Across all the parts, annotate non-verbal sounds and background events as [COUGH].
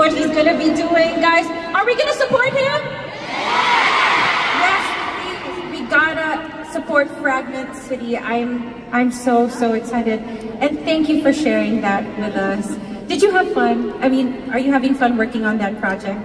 what he's gonna be doing. Guys, are we gonna support him? Yes, please. We gotta support Fragment City. I'm I'm so so excited. And thank you for sharing that with us. Did you have fun? I mean, are you having fun working on that project?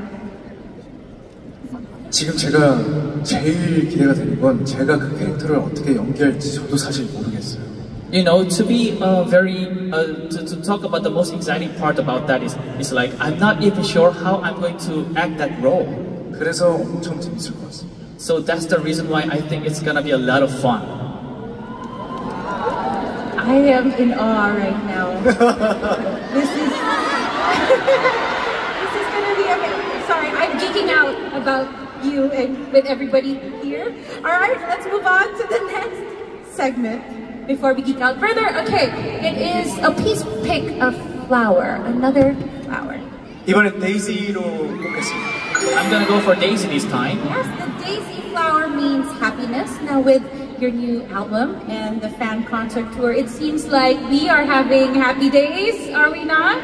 지금 제가 제일 기대가 되는 건 제가 그 캐릭터를 어떻게 연기할지 저도 사실 모르겠어요. You know, to be uh, very uh, to, to talk about the most exciting part about that is is like I'm not even sure how I'm going to act that role. 그래서 엄청 재밌을 것 같습니다. So that's the reason why I think it's gonna be a lot of fun. I am in awe right now. [LAUGHS] this is [LAUGHS] this is gonna be amazing. Sorry, I'm geeking out about you and with everybody here. All right, let's move on to the next segment before we geek out further. Okay, it is a piece pick of flower, another flower. 이번엔 데이지로 뽑겠습니다. I'm gonna go for Daisy this time. Yes, the daisy flower means happiness. Now with your new album and the fan concert tour, it seems like we are having happy days, are we not?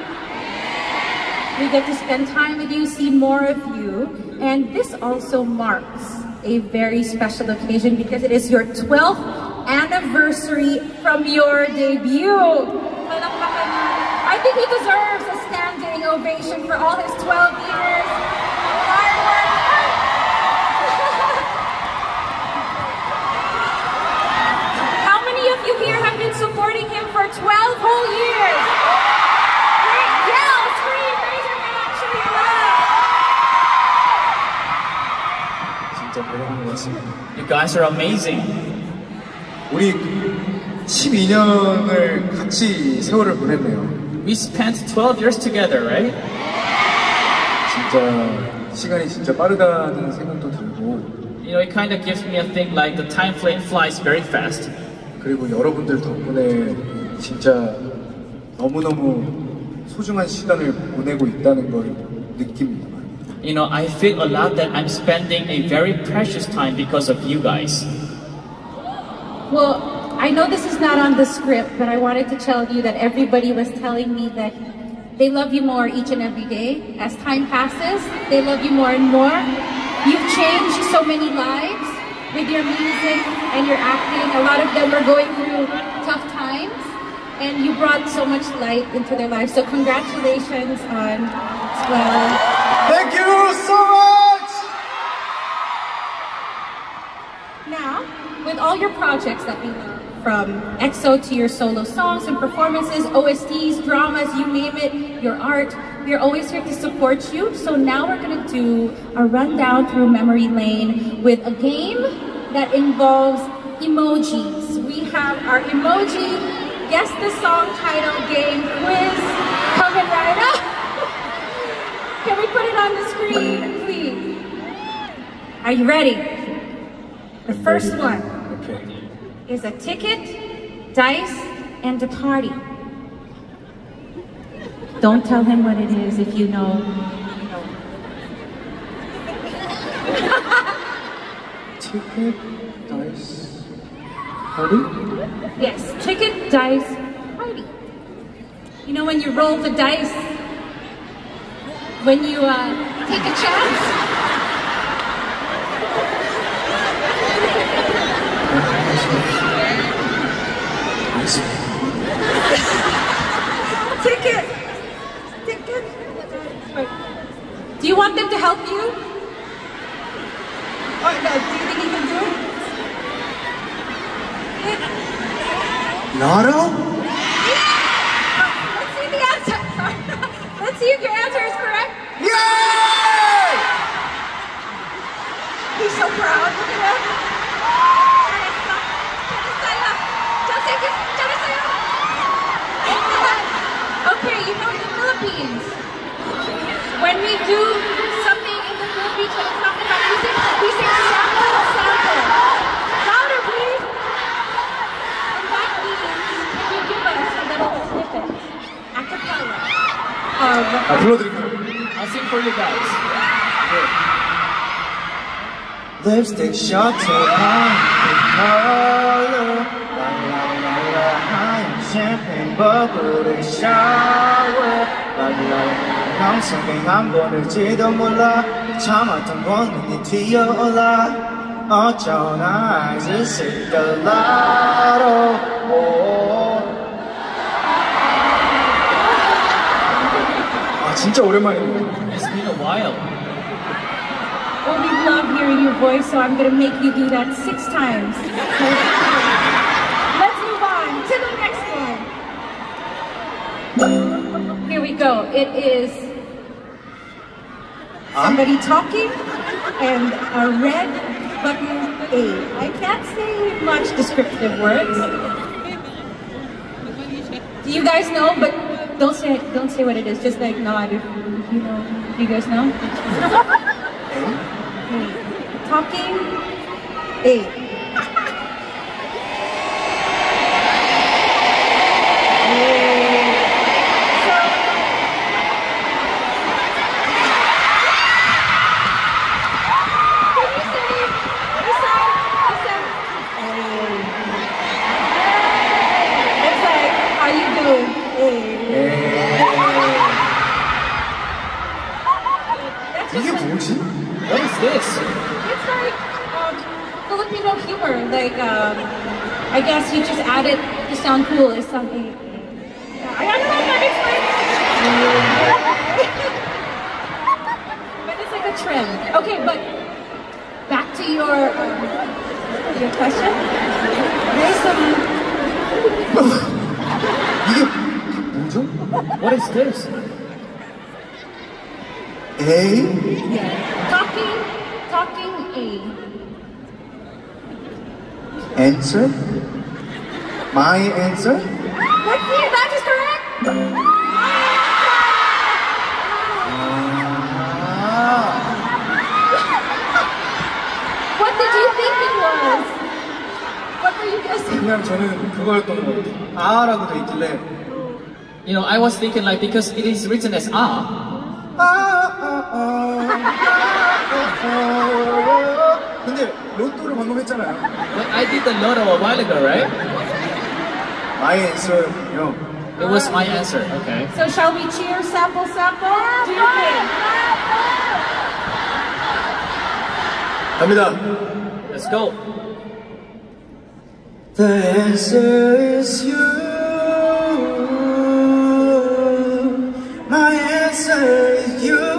We get to spend time with you, see more of you, and this also marks a very special occasion because it is your 12th anniversary from your debut. I think he deserves a standing ovation for all his 12 years. [LAUGHS] How many of you here have been supporting him for 12 whole years? Yell, scream, raise your hand, show your love. You guys are amazing. 우리 12년을 같이 세월을 보냈네요. We spent 12 years together, right? 진짜 시간이 진짜 빠르다는 생각도 들고 You know, it kind of gives me a thing like the time fl- flies very fast. 그리고 여러분들 덕분에 진짜 너무너무 소중한 시간을 보내고 있다는 걸 느낍니다. You know, I feel a lot that I'm spending a very precious time because of you guys. Well, I know this is not on the script, but I wanted to tell you that everybody was telling me that they love you more each and every day. As time passes, they love you more and more. You've changed so many lives with your music and your acting. A lot of them are going through tough times, and you brought so much light into their lives. So congratulations on 12. Thank you so much! Now, with all your projects that we love, from EXO to your solo songs and performances, OSTs, dramas, you name it, your art, we're always here to support you. So now we're gonna do a rundown through memory lane with a game that involves emojis. We have our emoji guess the song title game quiz coming right [LAUGHS] up. Can we put it on the screen, please? Are you ready? The first one. Is a ticket, dice, and a party. Don't tell him what it is if you know. you [LAUGHS] know. Ticket, dice, party? Yes, ticket, dice, party. You know when you roll the dice, when you uh, take a chance? Ticket! Ticket! Wait. Do you want them to help you? Or no, do you think you can do it? Lotto? lipstick shots of color. La la la la. 하얀 샴페인 버블을 샤워 라라라 감성이 안 보일지도 몰라 참았던 원인이 튀어올라 어쩌나 아직 시달라로 아 진짜 오랜만이네. It's been a while. We love hearing your voice, so I'm gonna make you do that six times. Let's move on to the next one. Here we go. It is somebody talking and a red button A. I can't say much descriptive words. Do you guys know? But don't say don't say what it is. Just like nod if you know. Do you guys know? [LAUGHS] Talking A. My answer? That's it. That is correct. [LAUGHS] What did you think it was? What were you guessing? 그냥 저는 그거였던 것 같아요. 아라고 돼 있길래 You know, I was thinking like because it is written as ah. 아, 아, 아, 아, 아. 근데 로또를 방금 했잖아요. But I did the lotto a while ago, right? My answer요. It was my answer. Okay. So shall we cheer sample sample? Do you think? 갑니다. Let's go. The answer is you. My answer is you.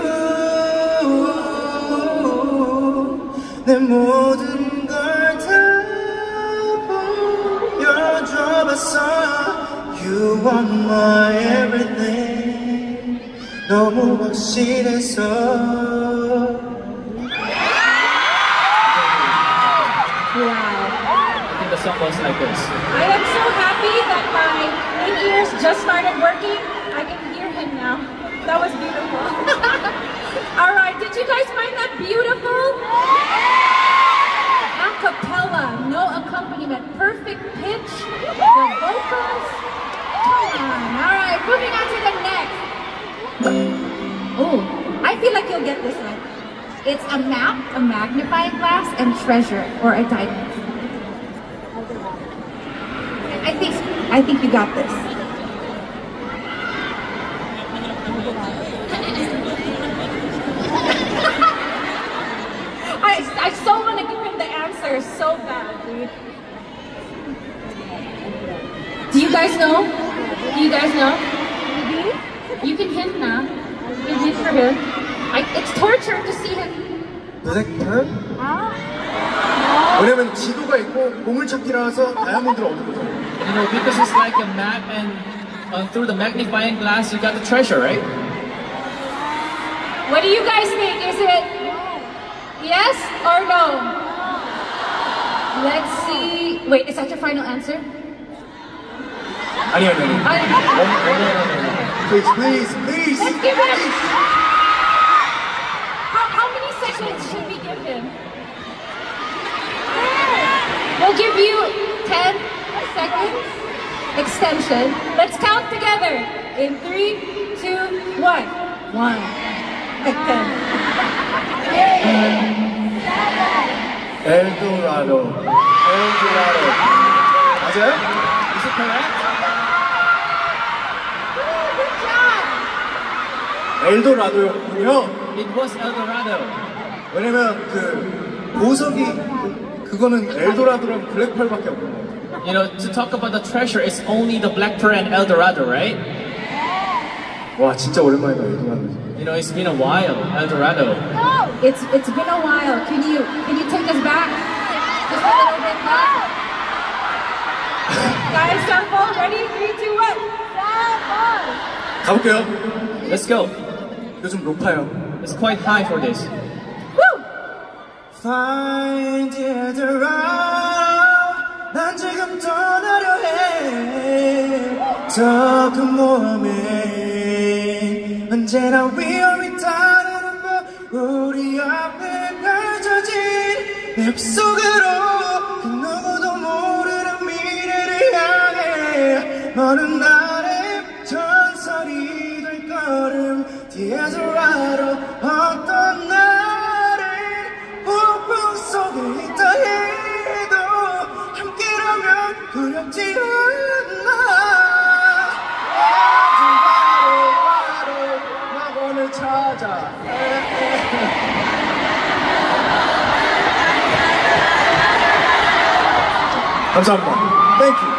내 모든 You are my everything. 너무 확실했어. Wow. I think the song goes like this. I am so happy that my in-ears just started working. I can hear him now. That was beautiful. [LAUGHS] All right, did you guys find that beautiful? A cappella, no accompaniment, perfect pitch, the vocals. Come. All right, moving on to the next. Oh, I feel like you'll get this one. It's a map, a magnifying glass, and treasure, or a diamond. I think I think you got this. [LAUGHS] I I so want to give him the answer so badly. Do you guys know? Do you guys know? You can hint now. You can hint for him. I, it's torture to see him. 블랙펄? 왜냐면 지도가 있고 보물찾기라서 다이아몬드를 얻는 거죠. You know, because it's like a map and uh, through the magnifying glass you got the treasure, right? What do you guys think? Is it yes or no? Let's see. Wait, is that your final answer? 아니 아니 아니. I- Please please please. Let's give it. please. How, how many seconds should we give him? We'll give you 10 seconds extension. Let's count together. In three, two, one. One. And ten. 엘도라도. 엘도라도. 맞아요? Is it correct? 엘도라도였군요. It was El Dorado. 왜냐면 그 보석이 그- 그거는 엘도라도랑 블랙펄밖에 없는 거 같아요. You know, to talk about the treasure, it's only the Black Pearl and El Dorado, right? 와 진짜 오랜만이다 엘도라도. You know, it's been a while, El Dorado. It's it's been a while. Can you can you take us back? Just a little bit back. [LAUGHS] Guys, sample, ready? Three, two, one. 가볼게요. Let's go. 요즘 높아요. It's quite high for this. Woo! Find it around 난 지금 떠나려 해더큰 모험에 언제나 위험이 따르는 법 우리 앞에 펼쳐진 앱 속으로 그 누구도 모르는 미래를 향해 먼 날의 뒤에서 알아 어떤 나를 폭풍 속에 있다 해도 함께라면 두렵지 않아 바로 바로 낙원을 찾아 감사합니다. 땡큐.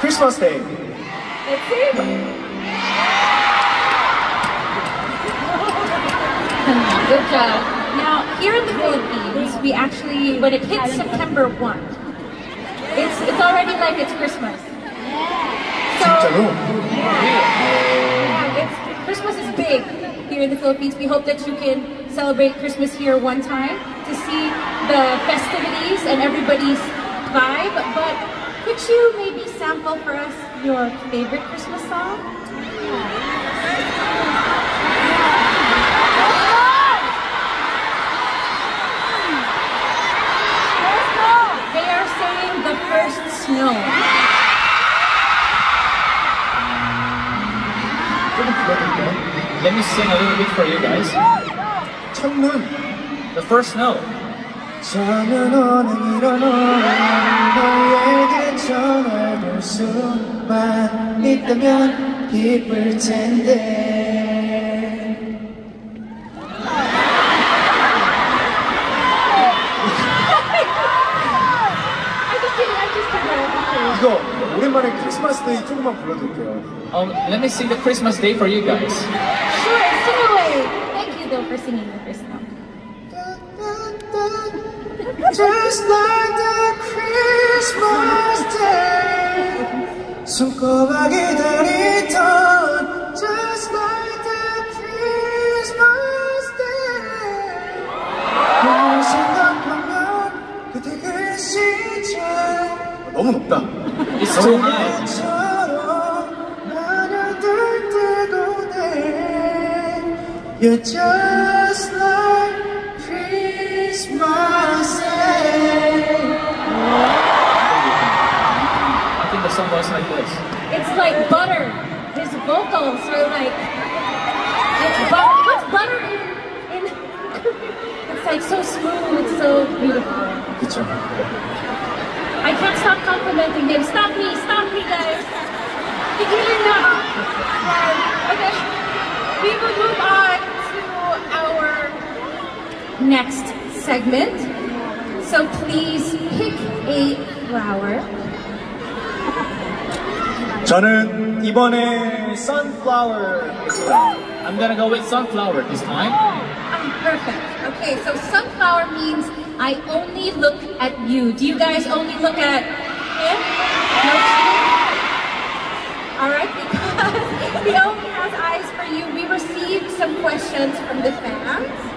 Christmas Day. [LAUGHS] Good job. Now, here in the Philippines, we actually, when it hits September 1, it's, it's already like it's Christmas. So, yeah, it's, Christmas is big here in the Philippines. We hope that you can celebrate Christmas here one time to see the festivities and everybody's vibe, but could you maybe sample for us your favorite Christmas song? They are saying the first snow. Let me sing a little bit for you guys. 첫눈. The first snow. 저는 오늘 이런 오늘 너에게 전화를 수만 있다면 기쁠 텐데 I just kidding, I just kidding. 이거 오랜만에 크리스마스 데이 조금만 불러드릴게요. Um, let me sing the Christmas day for you guys. For singing the first song. Just like the Christmas day 손꼽아 기다리던 Just like the Christmas day 널 생각하면 그때 그 시절 너무 높다. It's too high. You're just like Christmas day I think the song goes like this. It's like butter. His vocals are like it's butter. What's butter in, in [LAUGHS] It's like so smooth, it's so beautiful. 그쵸. I can't stop complimenting him. Stop me, stop me guys. [LAUGHS] Tigilan na. Okay. We will move on to our next segment. So please pick a flower. 저는 이번에 sunflower 했어요. I'm gonna go with sunflower this time. Ah, perfect. Okay, so sunflower means I only look at you. Do you guys only look at him? No cheating? Alright, because [LAUGHS] he only has eyes for you, we received some questions from the fans.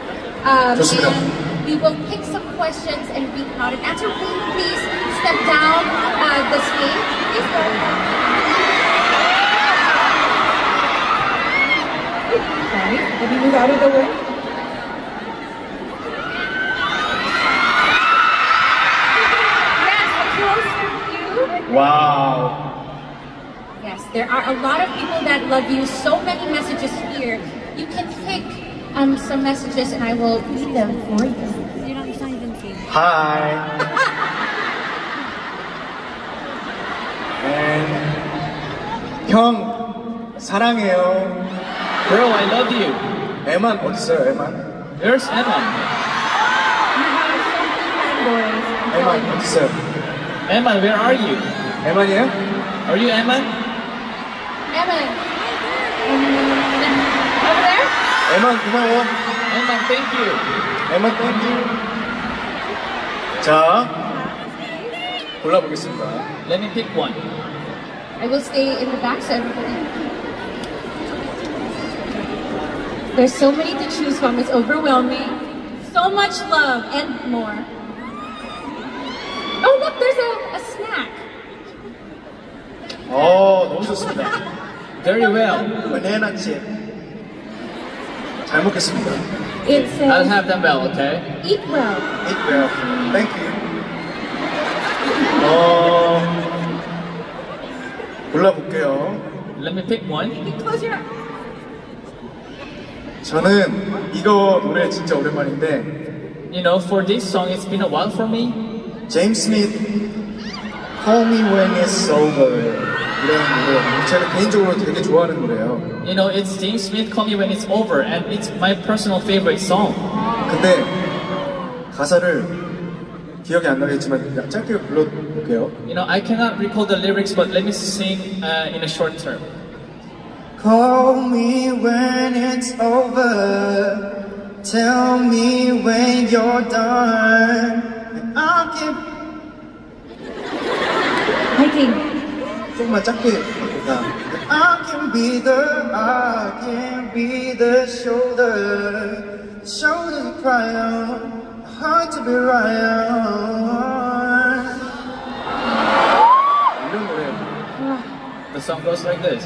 Um, Just and we will pick some questions and we them out answer. Please, please step down uh, the stage. Sorry, let me move out of the way. Wow. Yes, there are a lot of people that love you. So many messages here. You can pick um, some messages and I will read them for you. You're not, it's not even seeing. Hi. And 형 사랑해요. Bro, I love you. 에만 어디 있어요? 에만? Where's Emma? You have so many fanboys. 에만 어디 있어요? Emma, where are you? 에만이에요? Are you Emma? 에만 고마워. Emma, thank you. 에만 땡큐. 자 골라보겠습니다. Let me pick one. I will stay in the back so everybody. There's so many to choose from. It's overwhelming. So much love and more. Oh, look, there's a, a snack. 어 너무 좋습니다. Very well. 바나나 칩. 잘 먹겠습니다. It I'll says, have them well, okay? eat well. Eat well. Thank you. 어 골라볼게요. Let me pick one. You can close your eyes. 저는 이거 노래 진짜 오랜만인데 You know, for this song, it's been a while for me. 제임스 스미스 Call Me When It's Over 이런 노래 제가 개인적으로 되게 좋아하는 노래예요. You know, it's James Smith, Call Me When It's Over, and it's my personal favorite song. 근데 가사를 기억이 안 나겠지만 그냥 짧게 불러볼게요. You know, I cannot recall the lyrics, but let me sing uh, in a short term. Call me when it's over. Tell me when you're done. And I'll give Hiking. 조금만 짧게 해볼까? I can be the, I can be the shoulder, the shoulder to cry on, heart to be right on. 이런 노래 The song goes like this.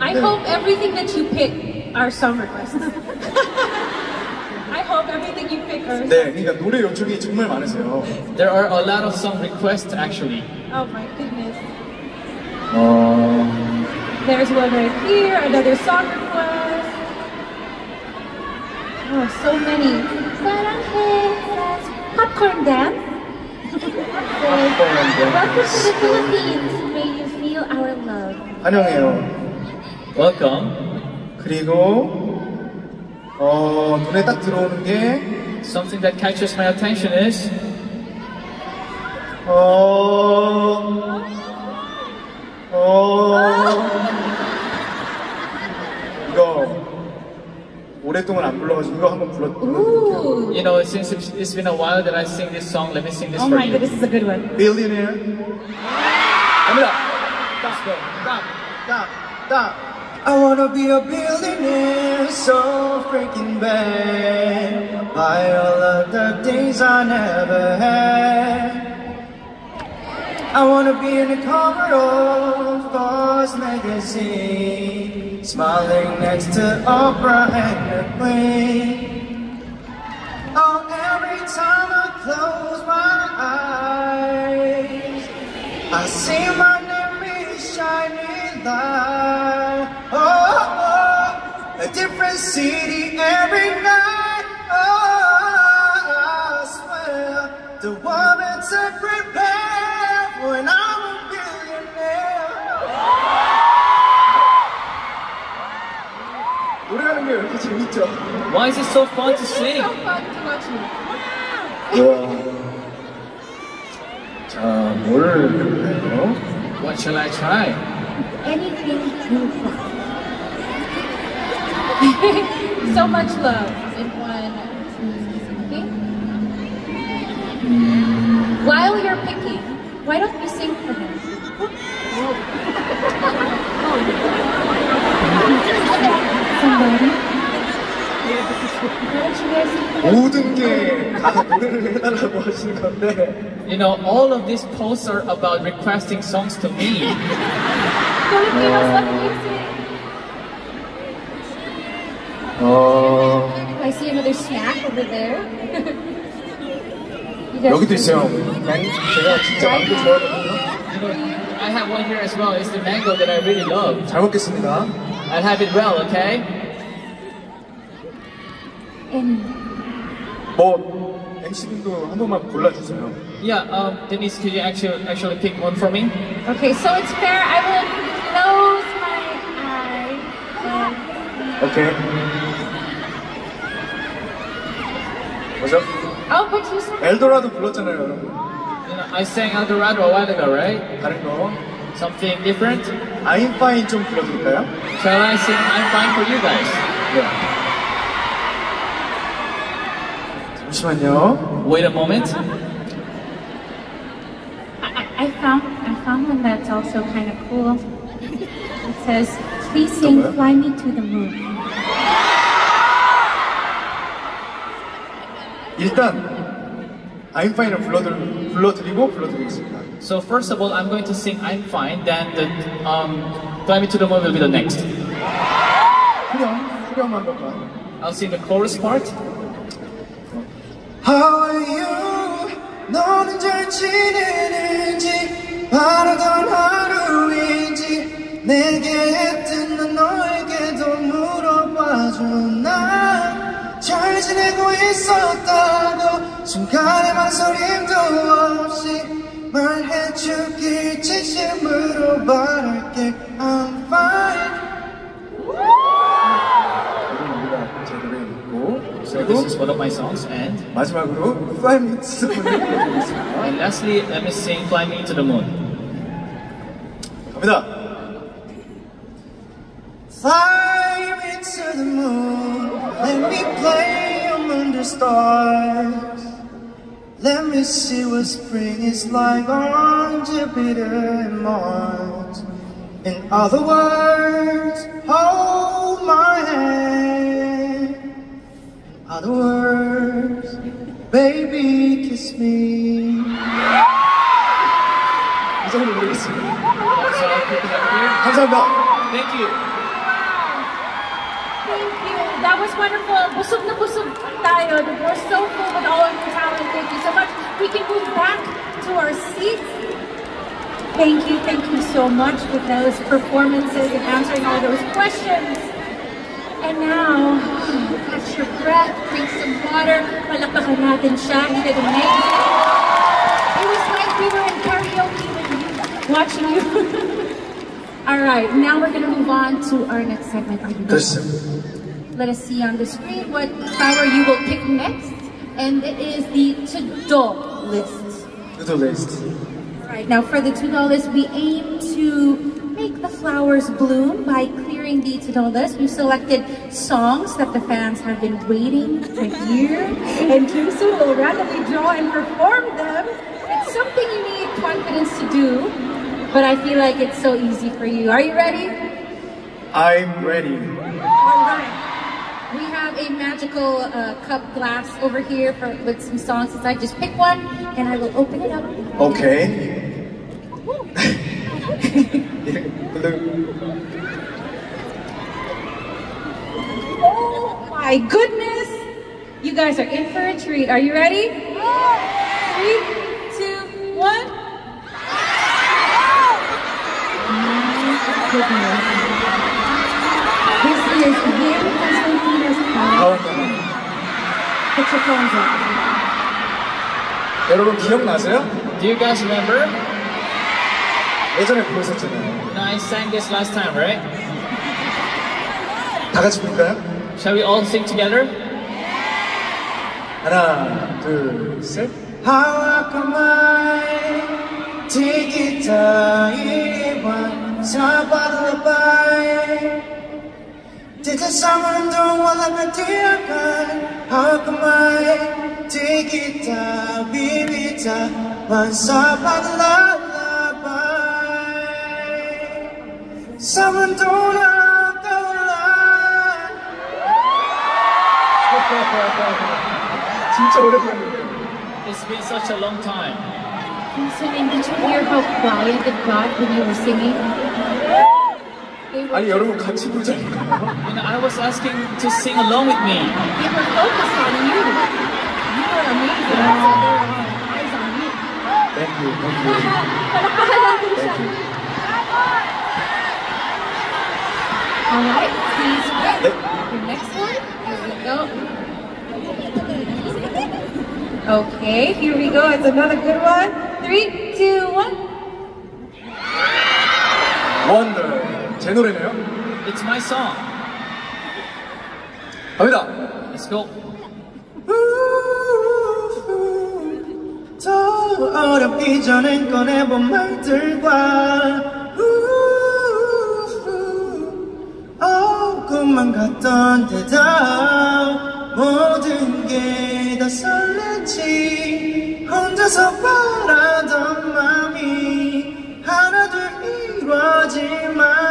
I hope everything that you pick are song requests. [LAUGHS] I hope everything you pick are. 네, 그러니까 노래 요청이 정말 많으세요. There are a lot of song requests actually. Oh my goodness. 어, There's one right here, another song request. Oh, so many. Saranghe, popcorn dance. Welcome to the Philippines. May you feel our love. 환영해요. Welcome. 그리고 어, 눈에 딱 들어오는 게 Something that catches my attention is 어, 어, 이거 오랫동안 안 불러가지고 이거 한번 불러 불러드릴게요. Ooh. You know, since it's it's been a while that I sing this song, let me sing this Oh for my you. goodness, this is a good one. Billionaire. 갑니다. Let's go. Stop. 딱, 딱. I wanna be a billionaire so freaking bad. Buy all of the things I never had. I wanna be in the cover of Forbes magazine, smiling next to Oprah and the Queen. Oh, every time I close my eyes, I see my name is shining light. Oh, oh, a different city every night. Oh, I swear the woman to when I'm a billionaire. 노래하는 게 왜 이렇게 재밌죠? Why is it so fun to It's sing? so fun to watch you. 와. 자, 뭘 해볼까요? What shall I try? Anything you want. [LAUGHS] so much love in one. Okay? While you're picking, Why don't you sing for him? Somebody? Why don't you guys sing for him? 모든 게다 노래를 해달라고 하시는 건데 You know, all of these posts are about requesting songs to me. Filipinos love music. 어 I see another snack over there. You guys- 여기도 있어요. 난 제가 진짜 망고 좋아하거든요. You know, I have one here as well. It's the mango that I really love. 잘 먹겠습니다. I'll have it well, okay? And 뭐 MC분도 한 번만 골라주세요. Yeah, um, Denise, could you actually actually pick one for me? okay, so it's fair. I will close my eyes. and- 오케이. 뭐죠? Oh, but you said 엘도라도 불렀잖아요, 여러분. You know, I sang Eldorado a while ago, right? 다른 거. Something different? I'm fine 좀 불러드릴까요? Shall I sing I'm fine for you guys? 네. 잠시만요. Wait a moment. I, I found I found one that's also kind of cool. It says, "Please sing 뭐야? Fly Me to the Moon." 일단 I'm fine을 불러드, 불러드리고 불러드리겠습니다. So first of all, I'm going to sing I'm fine. Then the um, Fly Me to the Moon will be the next. 후렴, 후렴 한 번만. I'll sing the chorus part. How are you? 너는 잘 지내는지 바라던 하루인지 내게 했던 난 너에게도 물어봐줘 난잘 지내고 있었다고 순간의 망설임도 없이 말해주길 진심으로 바랄게 I'm fine 이건 우리가 제 노래 있고 So this is one of my songs. And 마지막으로 Fly Me to the Moon을 불러드리겠습니다. and lastly, let me sing Fly Me to the Moon. 갑니다. the stars. Let me see what spring is like on Jupiter and Mars. In other words, hold my hand. In other words, baby, kiss me. 이 정도 부르겠습니다. So I'll pick it up here. 감사합니다. Thank you. Wonderful. Busog na busog tayo. We're so full with all of your talent. Thank you so much. We can move back to our seats. Thank you, thank you so much for those performances and answering all those questions. And now, catch your breath, drink some water. Palakpakan natin siya. He did amazing. It was like we were in karaoke watching you. [LAUGHS] all right, now we're gonna move on to our next segment. Are you ready? let us see on the screen what flower you will pick next. And it is the to-do list. To-do list. All right. now for the to-do list, we aim to make the flowers bloom by clearing the to-do list. We've selected songs that the fans have been waiting to hear, and Kyungsoo will randomly draw and perform them. It's something you need confidence to do, but I feel like it's so easy for you. Are you ready? I'm ready. All right. We have a magical uh, cup glass over here for, with some songs inside. Just pick one, and I will open it up. Okay. [LAUGHS] oh my goodness! You guys are in for a treat. Are you ready? Three, two, one. Oh my goodness. power. 다음 Put your phones up. 여러분 기억나세요? Do you guys remember? 예전에 보셨잖아요. No, I sang this last time, right? 다 같이 부를까요? Shall we all sing together? 하나, 둘, 셋. How come I take it time Sabay Did the summer don't wanna be dear How come I take It's been such a long time. So, did you hear how quiet it got when you were singing? They were, 아니 여러분 같이 부르자니까요. You know, I was asking to sing along with me. they were focused on you. You were amazing. So they were eyes on you. Thank you, thank you, Palakpakan natin siya. thank you. Alright, please wait. Yep. The next one, here we go. Okay, here we go. It's another good one. Three, two, one. Wonder 제 노래네요. It's my song. 갑니다. Let's go. 더 어렵기 전엔 꺼내본 말들과 어, 꿈만 같던 대답 모든 게 다 설레지 혼자서 바라던 맘이 하나 둘 이루어진 말이 내겐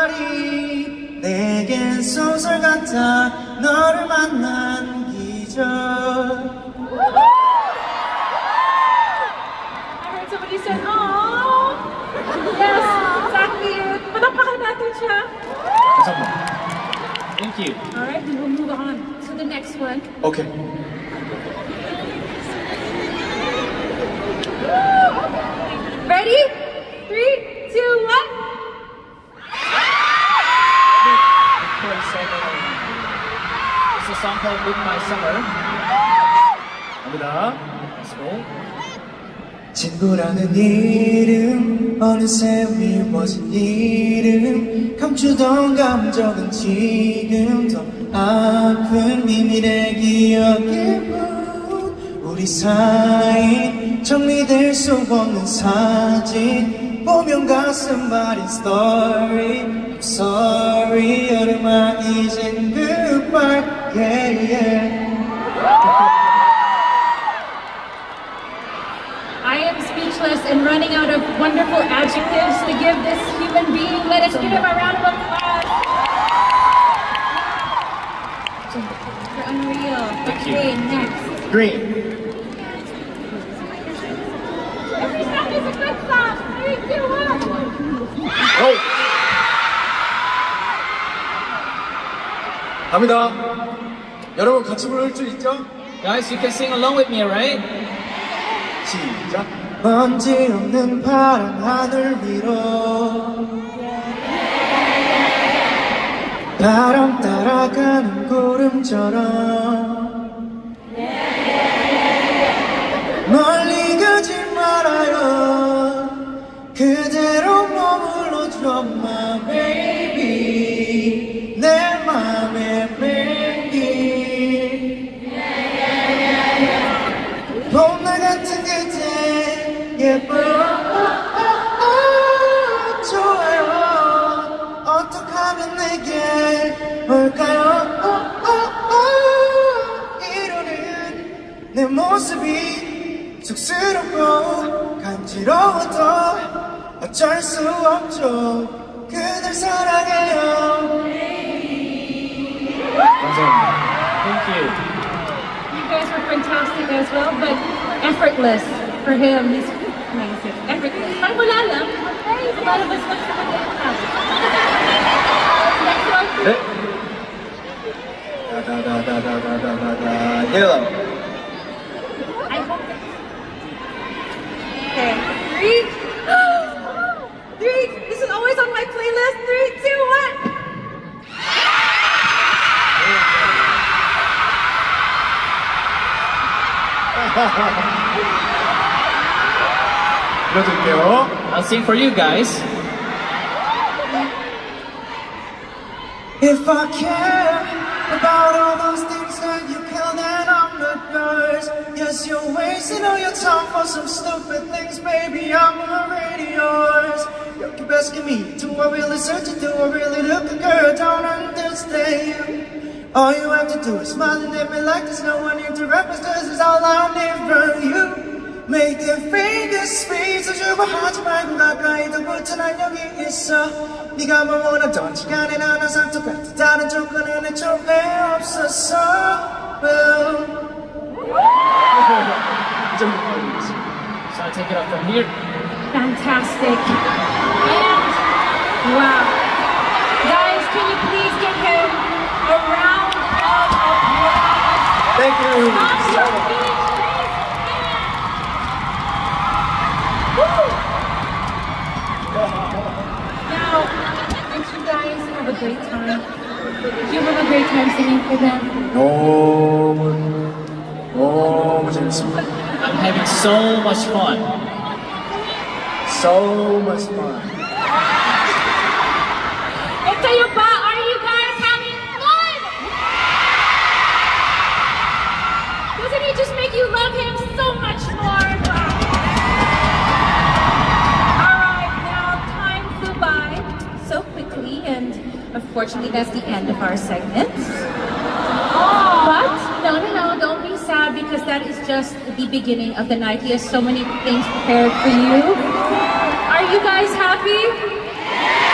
소설 같아 너를 만난 기적 I heard somebody said, "Aww." Yes, exactly it. Palakpakan natin siya. 감사합니다. Thank you. Alright, we will move on to the next one. 오케이. Ready? Song called My Summer. 갑니다. Let's go. 친구라는 이름 어느새 미워진 이름 감추던 감정은 지금 더 아픈 비밀의 기억에 묻 우리 사이 정리될 수 없는 사진 보면 가슴 마린 story I'm sorry 여름아 이젠 goodbye yeah, yeah. I am speechless and running out of wonderful adjectives to give this human being. Let us give him a round of applause. You're unreal. Thank you. next. Green. Every song is a good song. Three, two, one. 고! 갑니다. 여러분 같이 부를 줄 있죠? Guys, you can sing along with me, right? 시작. 먼지 없는 파란 하늘 위로 바람 따라가는 구름처럼 멀리 가지 말아요 그대로 머물러줘 간지러워도 어쩔 수 없죠 그댈 사랑해요 Thank you. You guys were fantastic as well, but effortless for him. He's amazing. Effortless. Parang wala lang. Hey, a lot of us look for the Next one. Eh? Da da da da da da da da. Yellow. Three, [GASPS] three. This is always on my playlist. Three, two, one. [LAUGHS] I'll sing for you guys. If I care about all those things that you I'm not yours. Yes, you're wasting all your time for some stupid things, baby. I'm already yours. You keep asking me, do I really search it? Do I really look a girl? Don't understand you. All you have to do is smile and at me like there's no one here to represent. This is all I need from you. Make them fingers squeeze 주고 하지 말고 가까이도 붙어 난 여기 있어 네가 뭘 원하던지 간에 난 항상 똑같아 다른 조건은 내 쪽에 없었어 Well, So I take it up from here. Fantastic. And wow. Guys, can you please give him a round of applause? Thank you Stop much fun. So much fun. And kayo ba, are you guys having fun? Doesn't he just make you love him so much more? Alright, now time flew by so quickly and unfortunately that's the end of our segment. But no, no, no, don't be sad because that is just the beginning of the night. He has so many things prepared for you. Are you guys happy? Yeah.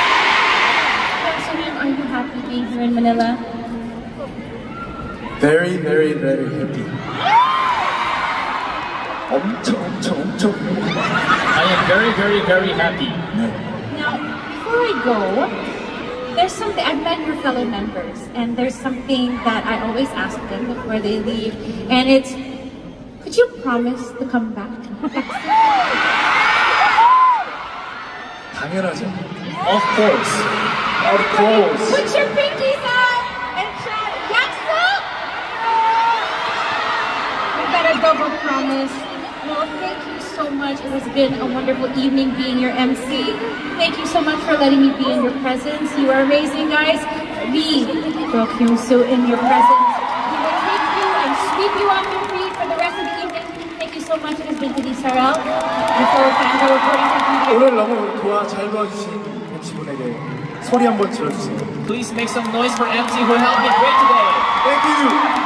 Are you happy being here in Manila? Very, very, very happy. I am very, very, very happy. Now, before I go, there's something, I've met your fellow members, and there's something that I always ask them before they leave, and it's, could you promise to come back? 당연하죠. Of course. Of course. Put your pinkies up and shout, 약속! We got a double promise. Well, thank you so much. It has been a wonderful evening being your MC. Thank you so much for letting me be in your presence. You are amazing, guys. We, Bro Kyung-soo, in your presence. so much. It has been Denise Sarel. Your fellow fans are reporting from here. 오늘 너무 도와 잘 도와주신 MC분에게 소리 한번 질러주세요. Please make some noise for MC who helped me great today. Thank you.